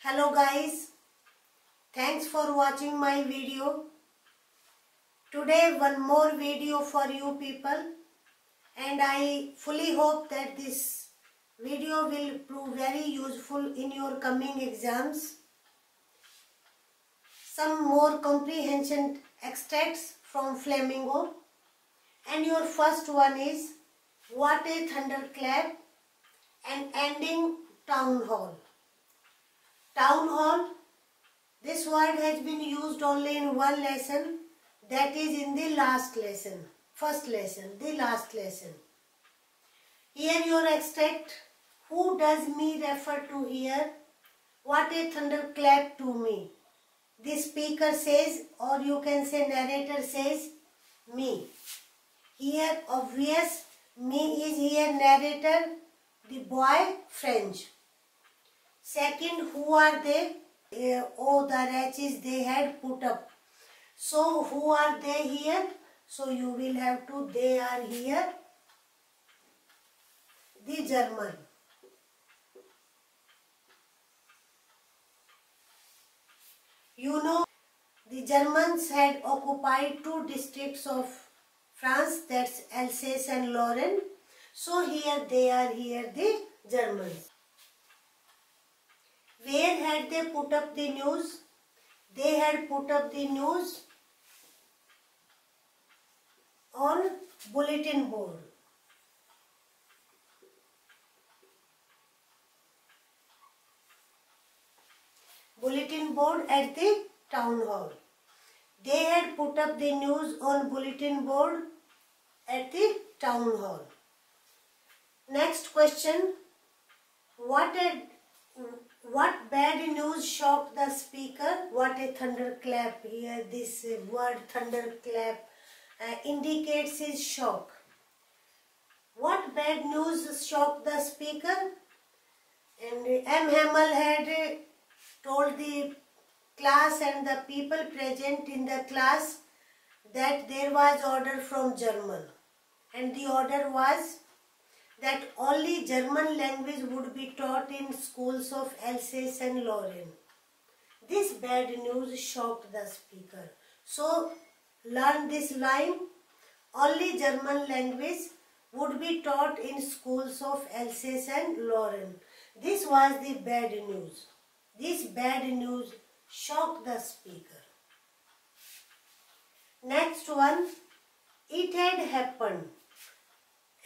Hello guys, thanks for watching my video. Today one more video for you people and I fully hope that this video will prove very useful in your coming exams. Some more comprehension extracts from Flamingo and your first one is What a Thunderclap and ending Town Hall. Town Hall, this word has been used only in one lesson that is in the last lesson, first lesson, the last lesson. Here your extract, who does me refer to here? What a thunderclap to me. The speaker says or you can say narrator says me. Here obvious me is here narrator, the boy French. Second, who are they? Uh, oh, the wretches they had put up. So, who are they here? So, you will have to, they are here. The German. You know, the Germans had occupied two districts of France, that's Alsace and Lorraine. So, here they are here, the Germans. Where had they put up the news? They had put up the news on bulletin board. Bulletin board at the town hall. They had put up the news on bulletin board at the town hall. Next question. What had what bad news shocked the speaker? What a thunderclap here. This word thunderclap uh, indicates his shock. What bad news shocked the speaker? And M. Hamel had told the class and the people present in the class that there was order from German. And the order was that only German language would be taught in schools of Alsace and Lorraine. This bad news shocked the speaker. So, learn this line. Only German language would be taught in schools of Alsace and Lorraine. This was the bad news. This bad news shocked the speaker. Next one, it had happened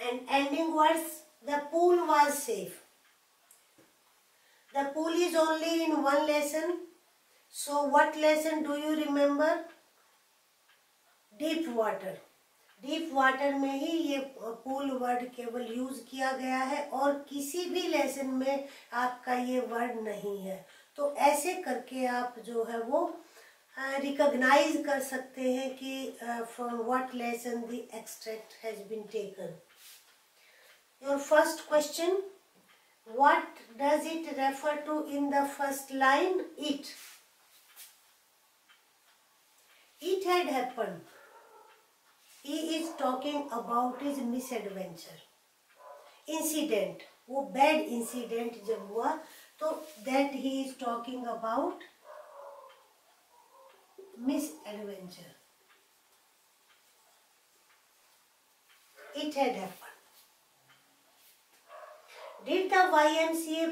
and ending words the pool was safe. The pool is only in one lesson. So what lesson do you remember? Deep water deep water में ही ये pool word केवल use किया गया है और किसी भी लेसन में आपका ये वर्ड नहीं है तो ऐसे करके आप जो है वो रिकॉग्नाइज कर सकते हैं कि from what lesson the extract has been taken your first question what does it refer to in the first line it it had happen he is talking about is misadventure incident वो bad incident जब हुआ तो that he is talking about misadventure it had happen did the YMCA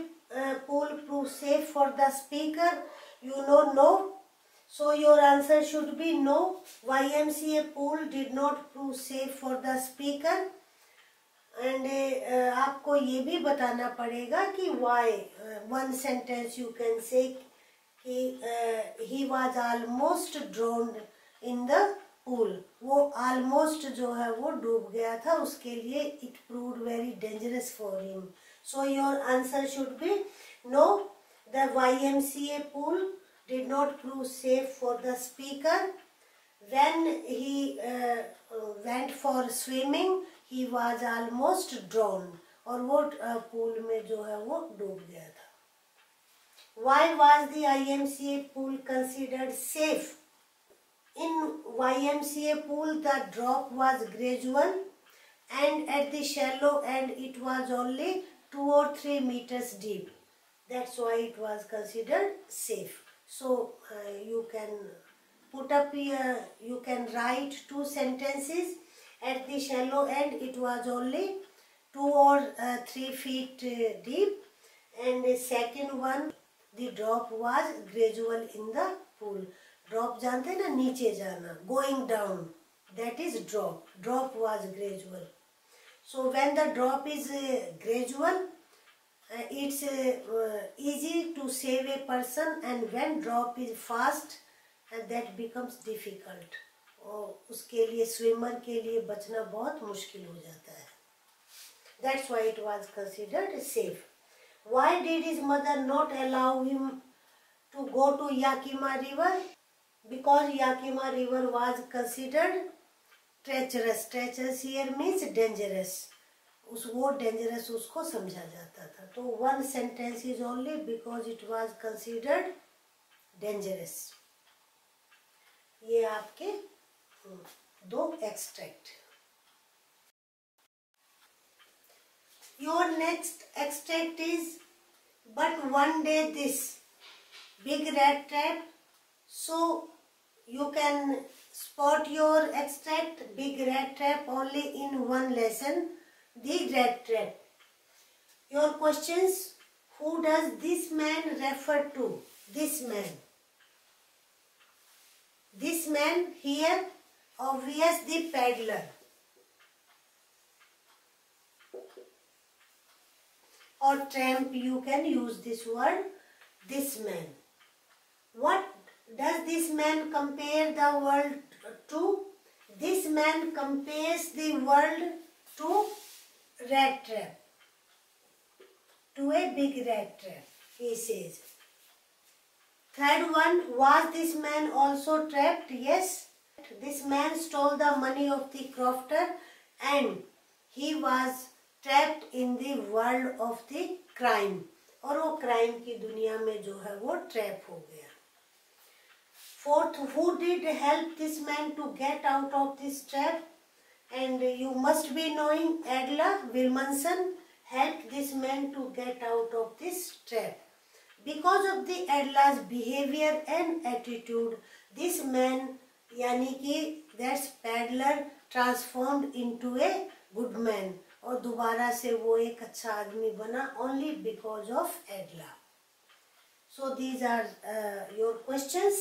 pool prove safe for the speaker you know no so your answer should be no YMCA pool did not prove safe for the speaker and आपको ये भी बताना पड़ेगा कि why one sentence you can say कि he was almost drowned in the pool वो almost जो है वो डूब गया था, उसके लिए it prove very dangerous for him so your answer should be no the Y M C A pool did not prove safe for the speaker when he went for swimming he was almost drown और वो uh, pool में जो है वो डूब गया था। Why was the YMCA pool considered safe? In YMCA pool, the drop was gradual and at the shallow end it was only 2 or 3 meters deep. That's why it was considered safe. So uh, you can put up here, you can write two sentences. At the shallow end, it was only two or uh, three feet uh, deep. And the second one, the drop was gradual in the pool. Drop जानते हैं ना नीचे जाना going down that is drop drop was gradual so when the drop is uh, gradual uh, it's uh, easy to save a person and when drop is fast and that becomes difficult और उसके लिए swimmer के लिए बचना बहुत मुश्किल हो जाता है that's why it was considered safe why did his mother not allow him to go to Yakima river because Yakima river was considered treacherous treacherous here means dangerous उस वो डेंजरस उसको समझा जाता था तो one sentence is only because it was considered dangerous ये आपके दो extract Your next extract is But One Day This Big Rat Trap. So you can spot your extract Big Rat Trap only in one lesson, The Rat Trap. Your questions, who does this man refer to? This man. This man here, obvious the peddler. Or tramp you can use this word this man what does this man compare the world to? This man compares the world to rat trap. To a big rat trap, he says. Third one, was this man also trapped? Yes. This man stole the money of the crofter and he was trapped in the world of the crime और वो crime की दुनिया में जो है वो trap हो गया। Fourth who did help this man to get out of this trap and you must be knowing Edla Willmansson help this man to get out of this trap because of the Edla's behaviour and attitude this man यानी कि that's peddler transformed into a good man और दोबारा से वो एक अच्छा आदमी बना only because of Edla so these are your question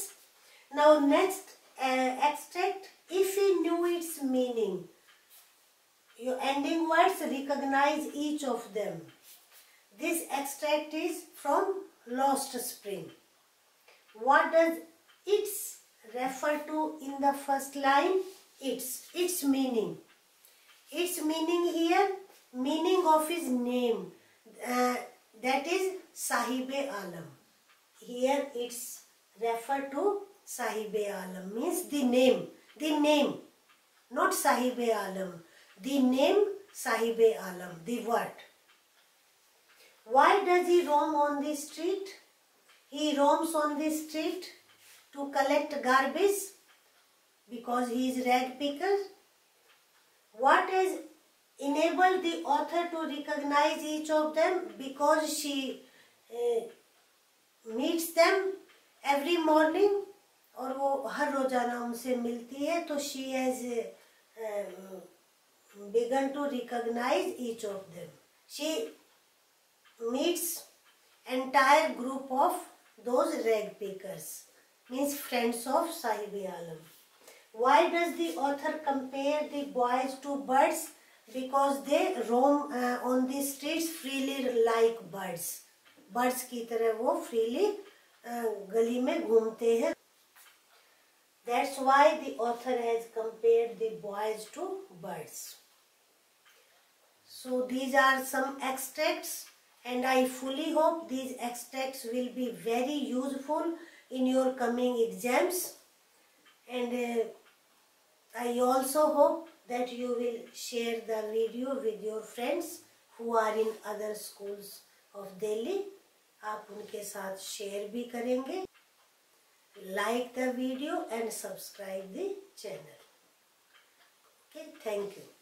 now next extract if you knew its meaning your ending words recognise each of them this extract is from lost spring what does its refer to in the first line its its meaning Its meaning here, meaning of his name, uh, that is Sahibe Alam. Here it's refer to Sahib Alam means the name, the name, not Sahib Alam, the name Sahib Alam, the word. Why does he roam on the street? He roams on the street to collect garbage because he is rag picker. what has enabled the author to recognize each of them because she uh, meets them every morning और वो हर रोज़ाना उनसे मिलती है तो she has begun to recognize each of them she meets entire group of those rag pickers means friends of Saheb Alam Why does the author compare the boys to birds? Because they roam uh, on the streets freely like birds. Birds की तरह वो freely uh, गली में घूमते हैं That's why the author has compared the boys to birds. So these are some extracts and I fully hope these extracts will be very useful in your coming exams and uh, I also hope that you will share the video with your friends who are in other schools of Delhi. आप उनके साथ share भी करेंगे like the video and subscribe the channel okay thank you